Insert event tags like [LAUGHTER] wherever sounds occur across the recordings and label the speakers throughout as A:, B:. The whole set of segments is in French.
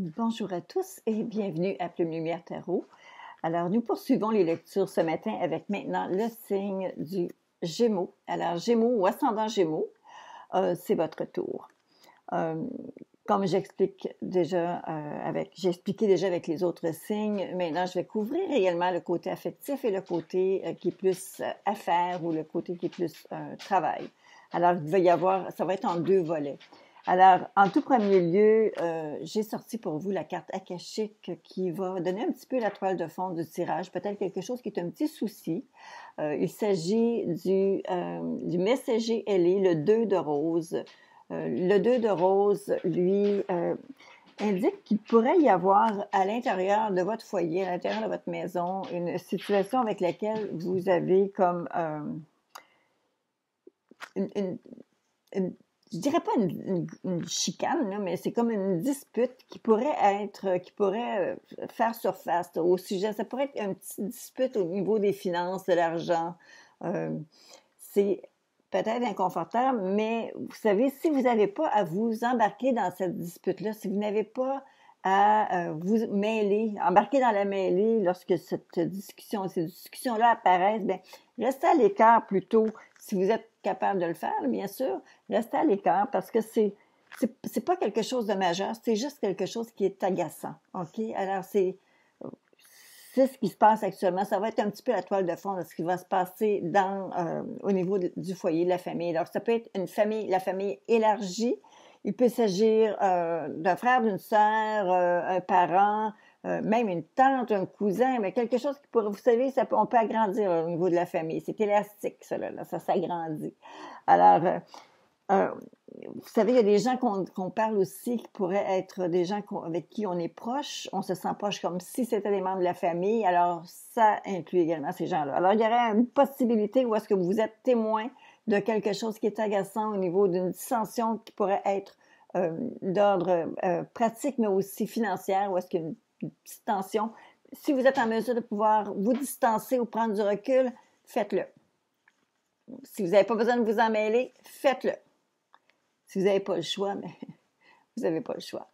A: Bonjour à tous et bienvenue à Plume Lumière Tarot. Alors, nous poursuivons les lectures ce matin avec maintenant le signe du Gémeaux. Alors, Gémeaux ou ascendant Gémeaux, euh, c'est votre tour. Euh, comme j'explique déjà euh, avec, déjà avec les autres signes, maintenant je vais couvrir réellement le côté affectif et le côté qui est plus affaire ou le côté qui est plus travail. Alors, il va y avoir, ça va être en deux volets. Alors, en tout premier lieu, euh, j'ai sorti pour vous la carte akashique qui va donner un petit peu la toile de fond du tirage, peut-être quelque chose qui est un petit souci. Euh, il s'agit du, euh, du messager ailé, le 2 de rose. le 2 de rose, lui, indique qu'il pourrait y avoir à l'intérieur de votre foyer, à l'intérieur de votre maison, une situation avec laquelle vous avez comme je dirais pas une, chicane, mais c'est comme une dispute qui pourrait être, qui pourrait euh, faire surface au sujet. Ça pourrait être une petite dispute au niveau des finances, de l'argent. Euh, c'est peut-être inconfortable, mais vous savez, si vous n'avez pas à vous embarquer dans cette dispute-là, si vous n'avez pas à euh, vous mêler, embarquer dans la mêlée lorsque cette discussion, ces discussions-là apparaissent, bien, restez à l'écart plutôt si vous êtes capable de le faire, bien sûr, restez à l'écart parce que c'est c'est pas quelque chose de majeur, c'est juste quelque chose qui est agaçant. OK? Alors, c'est ce qui se passe actuellement. Ça va être un petit peu la toile de fond de ce qui va se passer dans, euh, au niveau du foyer, de la famille. Alors, ça peut être une famille, la famille élargie. Il peut s'agir euh, d'un frère, d'une sœur, euh, un parent, euh, même une tante, un cousin, mais quelque chose qui pourrait, vous savez, ça on peut agrandir au niveau de la famille. C'est élastique, ça, là, ça s'agrandit. Alors, vous savez, il y a des gens qu'on parle aussi qui pourraient être des gens avec qui on est proche, on se sent proche comme si c'était des membres de la famille, alors ça inclut également ces gens-là. Alors, il y aurait une possibilité où est-ce que vous êtes témoin de quelque chose qui est agaçant au niveau d'une dissension qui pourrait être d'ordre pratique, mais aussi financière, où est-ce qu'il y. Si vous êtes en mesure de pouvoir vous distancer ou prendre du recul, faites-le. Si vous n'avez pas besoin de vous en mêler, faites-le. Si vous n'avez pas le choix, mais [LAUGHS] vous n'avez pas le choix.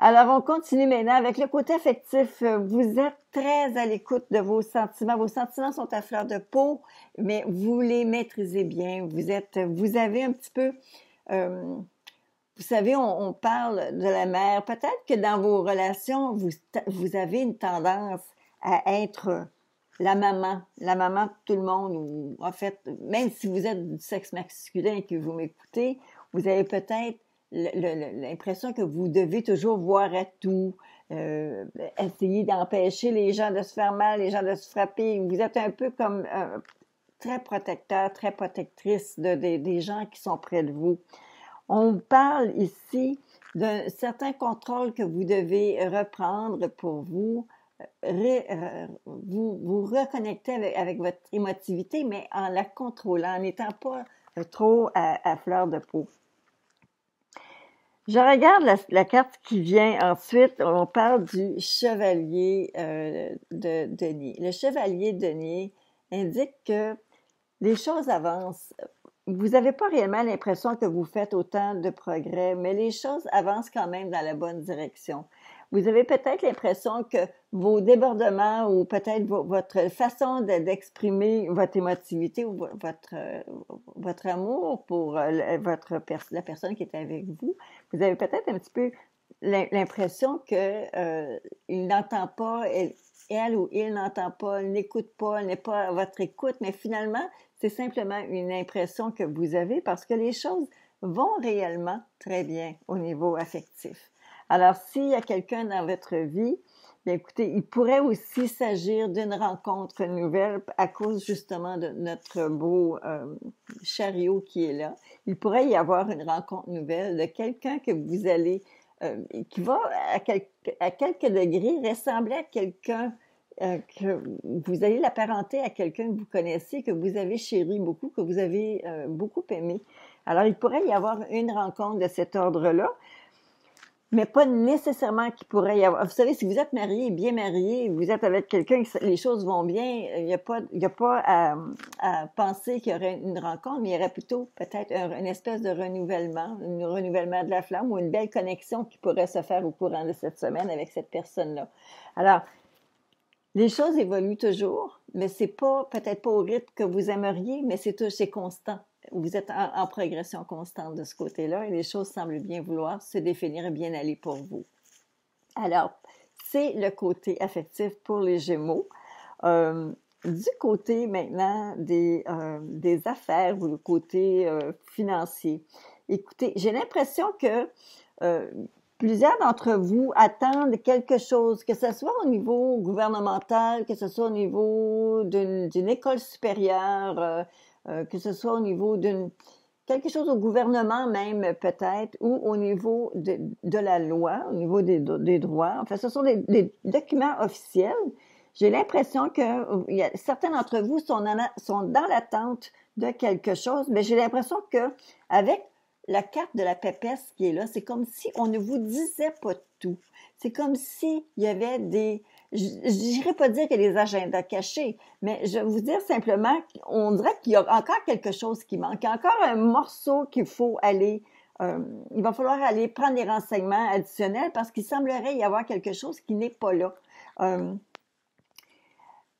A: Alors, on continue maintenant avec le côté affectif. Vous êtes très à l'écoute de vos sentiments. Vos sentiments sont à fleur de peau, mais vous les maîtrisez bien. Vous êtes, vous avez un petit peu, euh, vous savez, on, parle de la mère. Peut-être que dans vos relations, vous, vous avez une tendance à être la maman, la maman de tout le monde, ou en fait, même si vous êtes du sexe masculin et que vous m'écoutez, vous avez peut-être l'impression que vous devez toujours voir à tout, euh, essayer d'empêcher les gens de se faire mal, les gens de se frapper. Vous êtes un peu comme euh, très protecteur, très protectrice de, des gens qui sont près de vous. On parle ici d'un certain contrôle que vous devez reprendre pour vous, euh, vous, vous reconnecter avec, votre émotivité, mais en la contrôlant, en n'étant pas trop à, fleur de peau. Je regarde la, carte qui vient ensuite. On parle du chevalier euh, de Denier. Le chevalier de Denier indique que les choses avancent vous n'avez pas réellement l'impression que vous faites autant de progrès, mais les choses avancent quand même dans la bonne direction. Vous avez peut-être l'impression que vos débordements ou peut-être votre façon d'exprimer votre émotivité ou votre, votre amour pour euh, votre la personne qui est avec vous, vous avez peut-être un petit peu l'impression que euh, n'entend pas, elle, elle ou il n'entend pas, n'écoute pas, n'est pas à votre écoute, mais finalement, c'est simplement une impression que vous avez parce que les choses vont réellement très bien au niveau affectif. Alors, s'il y a quelqu'un dans votre vie, écoutez, il pourrait aussi s'agir d'une rencontre nouvelle à cause justement de notre beau euh, chariot qui est là. Il pourrait y avoir une rencontre nouvelle de quelqu'un que vous allez, euh, qui va à, à quelques degrés ressembler à quelqu'un euh, que vous allez l'apparenter à quelqu'un que vous connaissez, que vous avez chéri beaucoup, que vous avez beaucoup aimé. Alors, il pourrait y avoir une rencontre de cet ordre-là. Mais pas nécessairement qu'il pourrait y avoir. Vous savez, si vous êtes marié, bien marié, vous êtes avec quelqu'un, les choses vont bien, il n'y a pas, il y a pas à, à penser qu'il y aurait une rencontre, mais il y aurait plutôt peut-être une espèce de renouvellement, un renouvellement de la flamme ou une belle connexion qui pourrait se faire au courant de cette semaine avec cette personne-là. Alors, les choses évoluent toujours, mais c'est pas peut-être pas au rythme que vous aimeriez, mais c'est c'est constant vous êtes en, progression constante de ce côté-là et les choses semblent bien vouloir se définir et bien aller pour vous. Alors, c'est le côté affectif pour les Gémeaux. Euh, du côté maintenant des, euh, des affaires ou le côté euh, financier, écoutez, j'ai l'impression que plusieurs d'entre vous attendent quelque chose, que ce soit au niveau gouvernemental, que ce soit au niveau d'une école supérieure, euh, que ce soit au niveau d'une quelque chose au gouvernement même peut-être, ou au niveau de, la loi, au niveau des, des droits. Enfin, ce sont des, documents officiels. J'ai l'impression que y a, certains d'entre vous sont, sont dans l'attente de quelque chose, mais j'ai l'impression que avec la carte de la pépesse qui est là, c'est comme si on ne vous disait pas tout. C'est comme s'il y avait des, je n'irai pas dire a des agendas cachés, mais je vais vous dire simplement qu'on dirait qu'il y a encore quelque chose qui manque, il y a encore un morceau qu'il faut aller, euh, il va falloir aller prendre des renseignements additionnels parce qu'il semblerait y avoir quelque chose qui n'est pas là. Euh,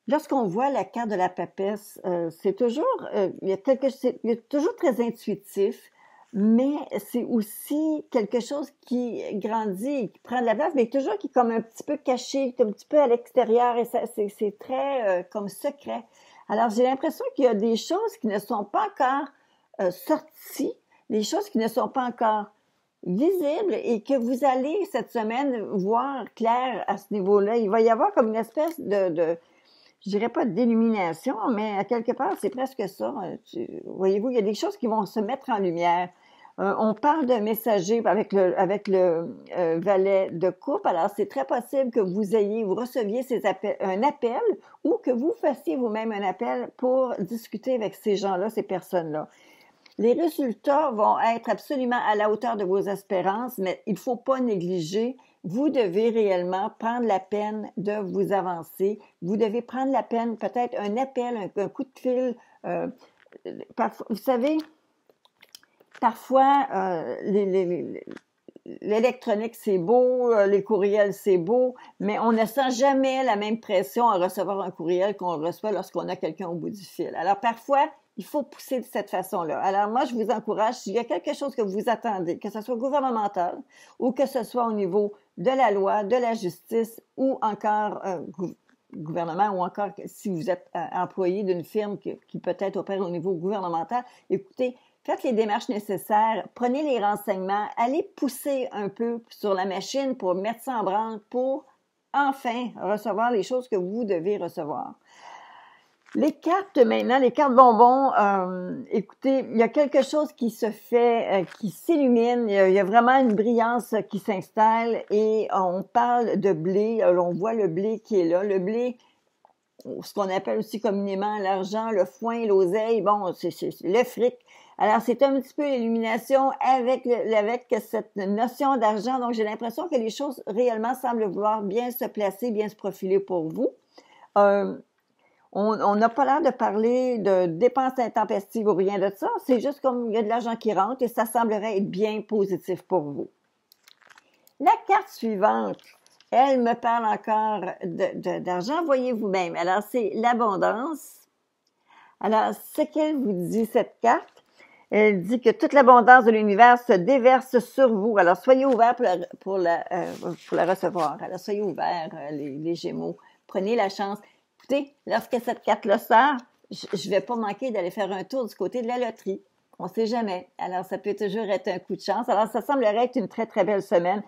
A: Lorsqu'on voit la carte de la papesse, euh, c'est toujours, euh, il, y a quelque, a toujours très intuitif mais c'est aussi quelque chose qui grandit, qui prend de la place, mais toujours qui est comme un petit peu caché, un petit peu à l'extérieur, et c'est très euh, comme secret. Alors j'ai l'impression qu'il y a des choses qui ne sont pas encore euh, sorties, des choses qui ne sont pas encore visibles et que vous allez cette semaine voir clair à ce niveau-là. Il va y avoir comme une espèce de je dirais pas d'illumination, mais à quelque part, c'est presque ça. Voyez-vous, il y a des choses qui vont se mettre en lumière. Euh, on parle d'un messager avec le, avec le euh, valet de coupe. Alors, c'est très possible que vous ayez, vous receviez ces un appel ou que vous fassiez vous-même un appel pour discuter avec ces gens-là, ces personnes-là. Les résultats vont être absolument à la hauteur de vos espérances, mais il ne faut pas négliger vous devez réellement prendre la peine de vous avancer. Vous devez prendre la peine, peut-être un appel, un, coup de fil. Euh, vous savez, parfois, euh, l'électronique, c'est beau, euh, les courriels, c'est beau, mais on ne sent jamais la même pression à recevoir un courriel qu'on reçoit lorsqu'on a quelqu'un au bout du fil. Alors, parfois, il faut pousser de cette façon-là. Alors moi, je vous encourage, s'il y a quelque chose que vous attendez, que ce soit gouvernemental ou que ce soit au niveau de la loi, de la justice ou encore euh, gouvernement ou encore si vous êtes euh, employé d'une firme qui, qui peut-être opère au niveau gouvernemental, écoutez, faites les démarches nécessaires, prenez les renseignements, allez pousser un peu sur la machine pour mettre ça en branle pour enfin recevoir les choses que vous devez recevoir. Les cartes maintenant, les cartes bonbons, euh, écoutez, il y a quelque chose qui se fait, euh, qui s'illumine, il, y a vraiment une brillance qui s'installe et on parle de blé, on voit le blé qui est là, le blé, ce qu'on appelle aussi communément l'argent, le foin, l'oseille, bon, c'est le fric. Alors, c'est un petit peu l'illumination avec, avec cette notion d'argent. Donc, j'ai l'impression que les choses réellement semblent vouloir bien se placer, bien se profiler pour vous. Euh, on n'a pas l'air de parler de dépenses intempestives ou rien de ça. C'est juste comme il y a de l'argent qui rentre et ça semblerait être bien positif pour vous. La carte suivante, elle me parle encore d'argent, voyez vous-même. Alors, c'est l'abondance. Alors, ce qu'elle vous dit, cette carte, elle dit que toute l'abondance de l'univers se déverse sur vous. Alors, soyez ouverts pour la, euh, recevoir. Alors, soyez ouverts, euh, les Gémeaux. Prenez la chance lorsque cette carte-là sort, je ne vais pas manquer d'aller faire un tour du côté de la loterie. On ne sait jamais. Alors, ça peut toujours être un coup de chance. Alors, ça semblerait être une très, très belle semaine.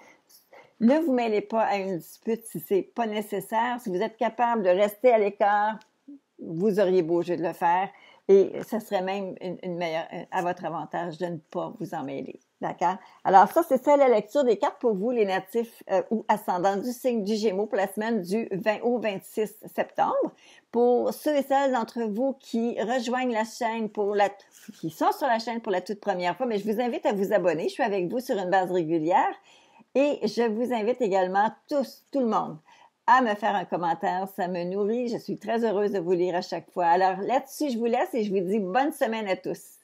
A: Ne vous mêlez pas à une dispute si c'est pas nécessaire. Si vous êtes capable de rester à l'écart, vous auriez beau jeu de le faire. Et ce serait même une, meilleure, à votre avantage de ne pas vous en mêler. D'accord? Alors ça, c'est ça la lecture des cartes pour vous, les natifs euh, ou ascendants du signe du Gémeaux pour la semaine du 20 au 26 septembre. Pour ceux et celles d'entre vous qui rejoignent la chaîne pour la, qui sont sur la chaîne pour la toute première fois, mais je vous invite à vous abonner. Je suis avec vous sur une base régulière. Et je vous invite également tous, tout le monde, à me faire un commentaire. Ça me nourrit. Je suis très heureuse de vous lire à chaque fois. Alors là-dessus, je vous laisse et je vous dis bonne semaine à tous.